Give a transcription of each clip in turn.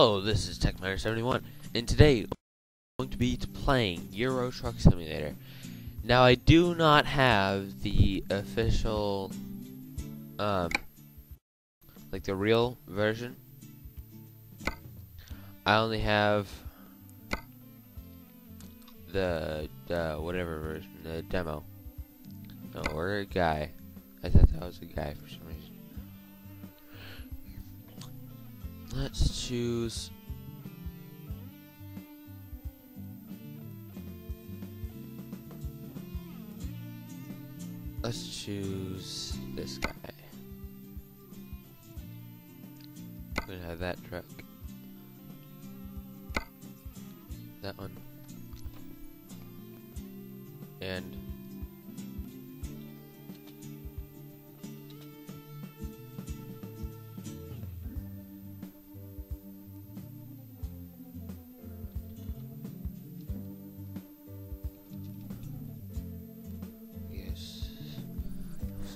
Hello, this is TechMiner71, and today I'm going to be playing Euro Truck Simulator. Now, I do not have the official, um, like the real version. I only have the, the whatever version, the demo. No, we're a guy. I thought that was a guy for some reason. Let's choose. Let's choose this guy. I'm gonna have that truck.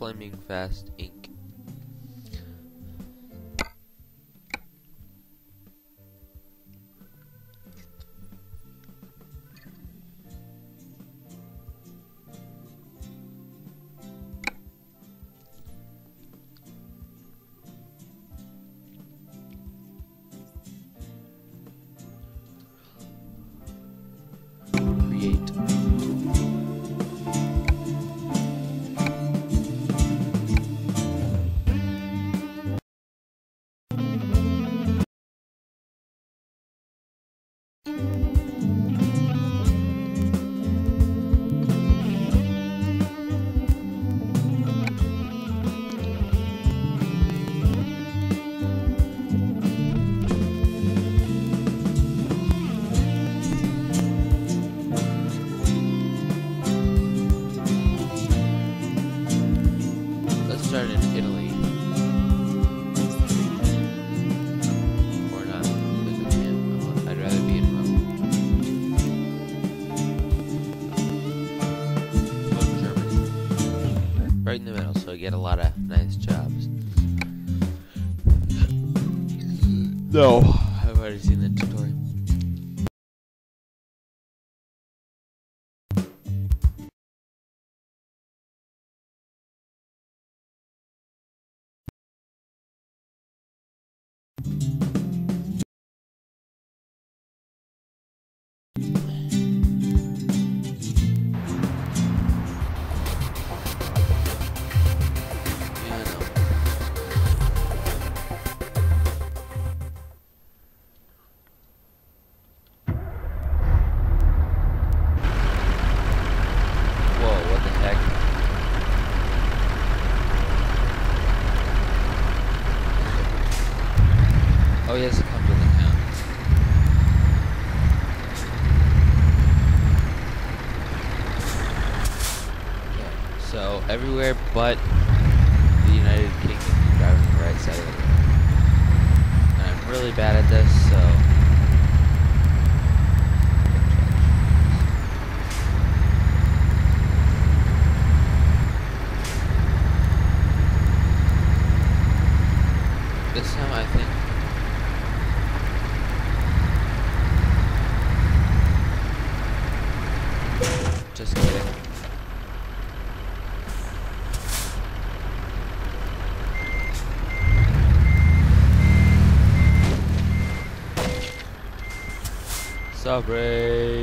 Flaming Fast Ink. Let's start in So everywhere but the United Kingdom, driving the right side of the road. And I'm really bad at this, so. This time I think. Just kidding. Please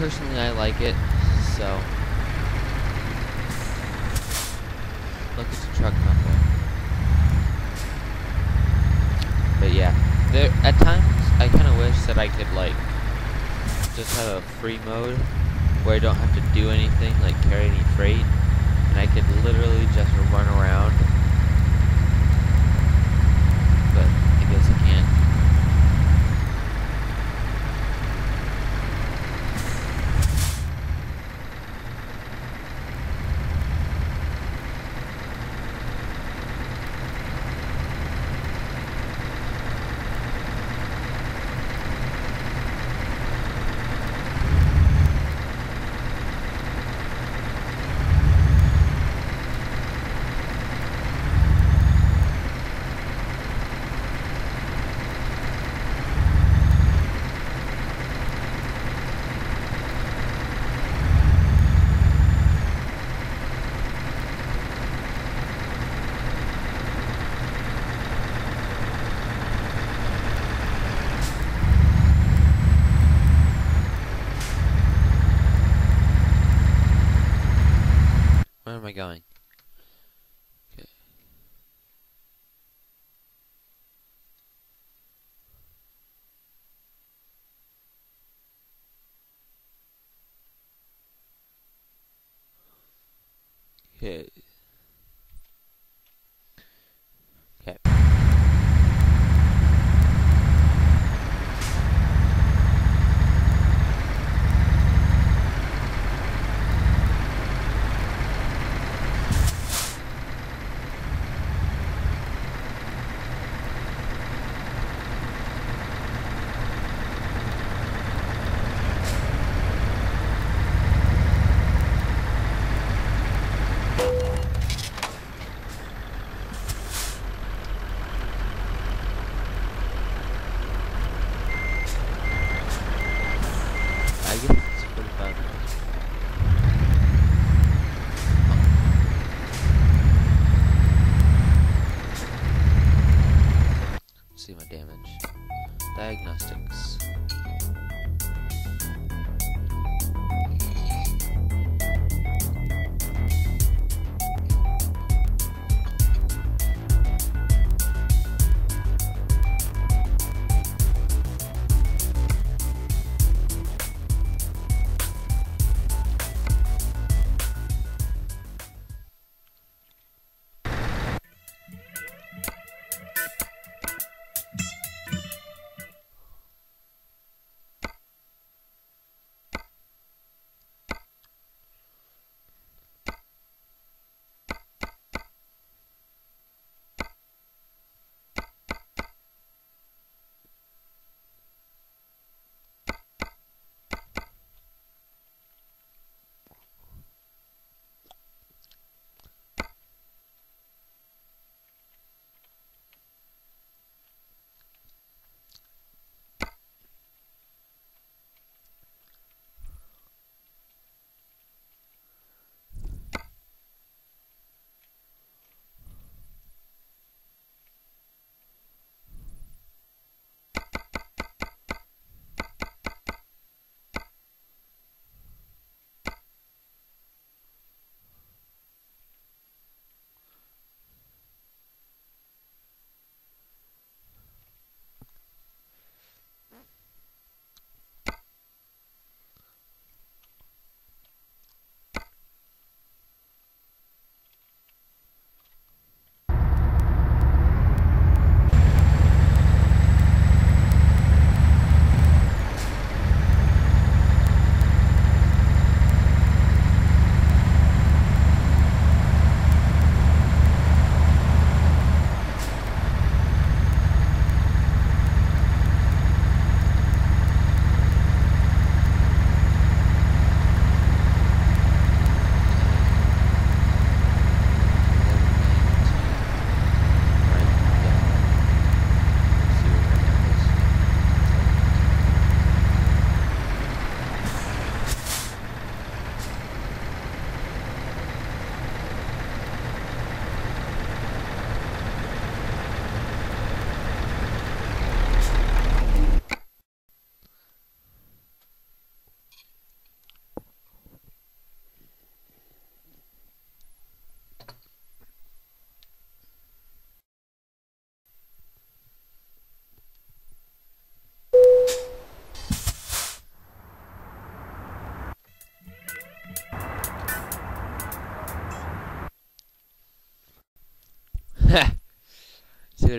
Personally I like it so look at the truck combo. But yeah, there at times I kind of wish that I could like just have a free mode where I don't have to do anything like carry any freight and I could literally just run around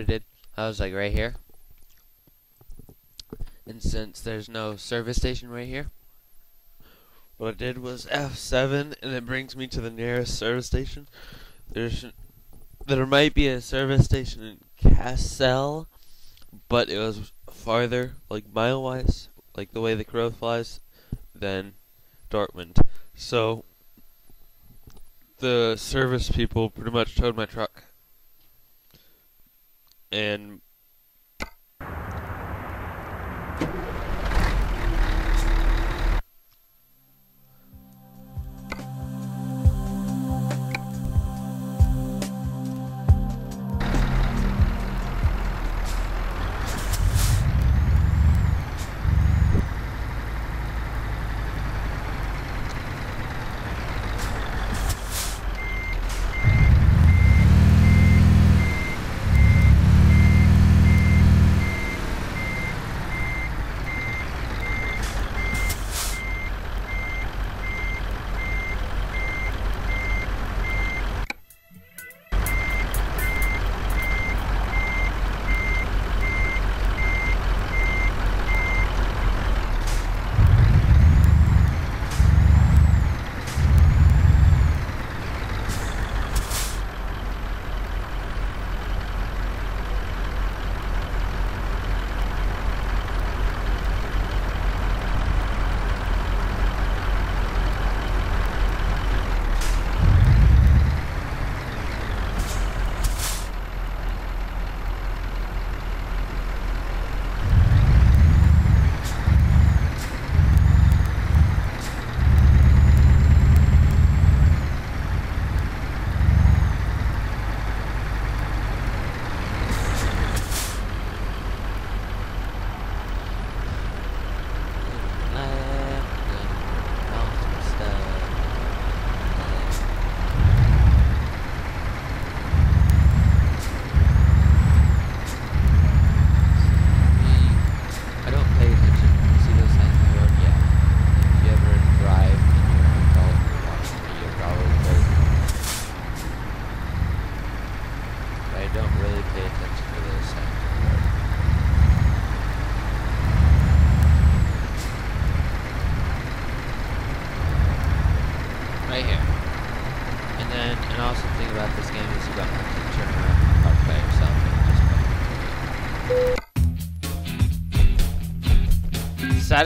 I did? I was like right here. And since there's no service station right here, what I did was F7 and it brings me to the nearest service station. There's there might be a service station in Kassel, but it was farther, like mile wise, like the way the crow flies, than Dortmund. So the service people pretty much towed my truck. And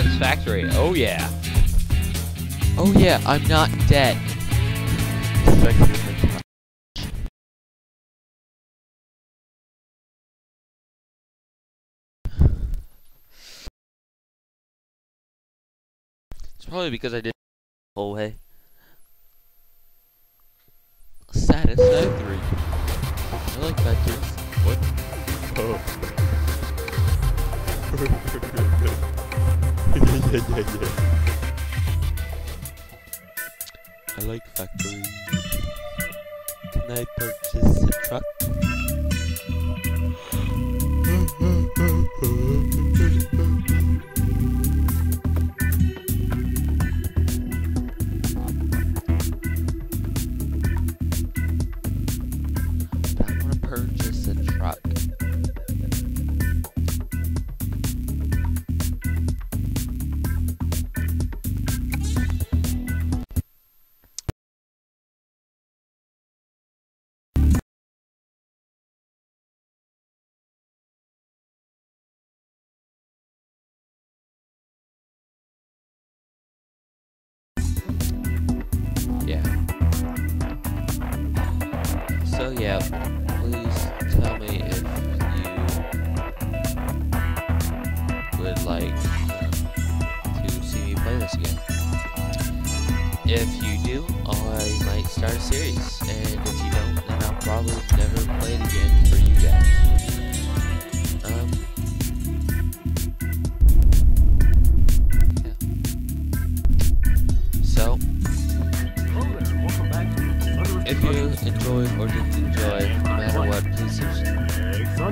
satisfactory. Oh yeah. Oh yeah, I'm not dead. It's probably because I did the whole way. Satisfactory. I like factories. What? Oh. yeah, yeah, yeah. I like factories. Can I purchase a truck? Yeah, please tell me if you would like to see me play this again. If you do, I might start a series, and if you don't, then I'll probably never play it again for you guys. You enjoyed or didn't enjoy, no matter what, please,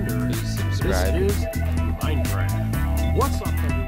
please subscribe. What's up?